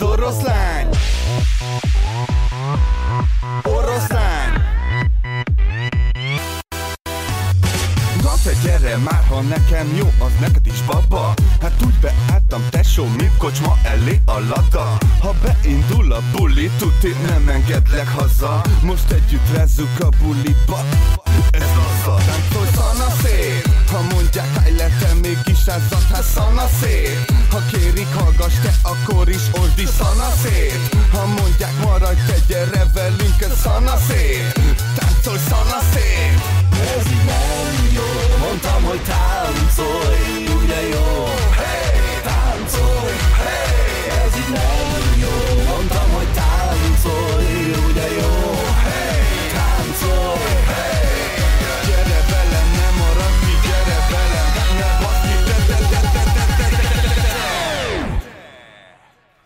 oroszlány Oroszlány Na te gyere már, ha nekem jó, az neked is baba. Hát úgy beálltam tesó, mint kocsma elé a lada Ha beindul a buli, tuti nem engedlek haza. Most együtt rezzük a buliba. Ez laza Táncolj szana szép Ha mondják, állj le, te mégis rázzad, hát szana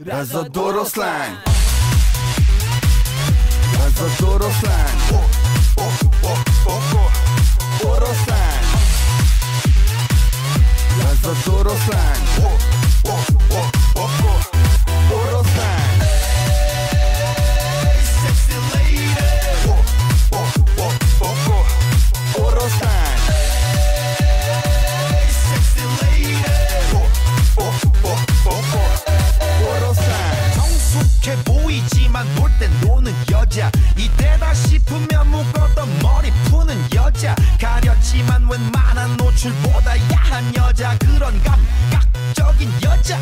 Za doroslang Za doroslang Doroslang Za doroslang 웬만한 노출보다 야한 여자 그런 감각적인 여자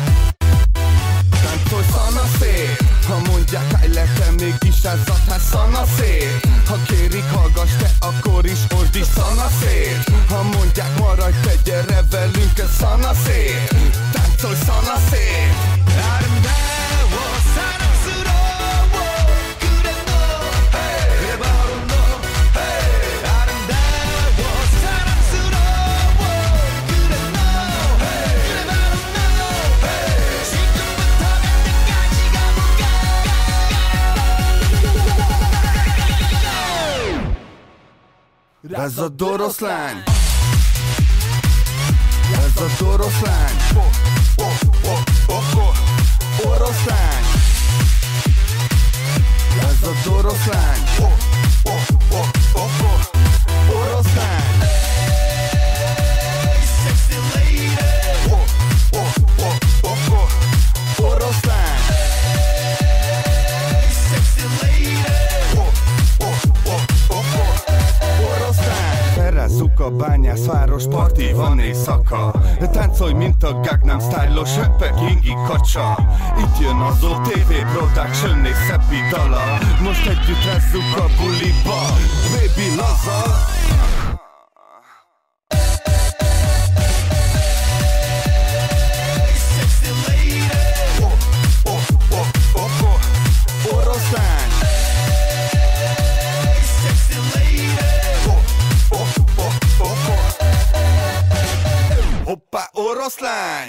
Táncolj szana szép Ha mondják, állj le, te mégis rázzad, hát szana szép Ha kérik, hallgass te, akkor is old is szana szép Ha mondják, maradj, te gyere velünk, ez szana szép Táncolj szana Ez a doroszlány Ez a doroszlány Oroszlány Ferezzuk a bányászváros, parti van éjszaka. Táncolj, mint a Gangnam Style-os höppeg ingi kacsa. Itt jön az OTV Production és Szeppi dala. Most együtt rezzuk a buliba. Baby laza Hoppá, oroszlány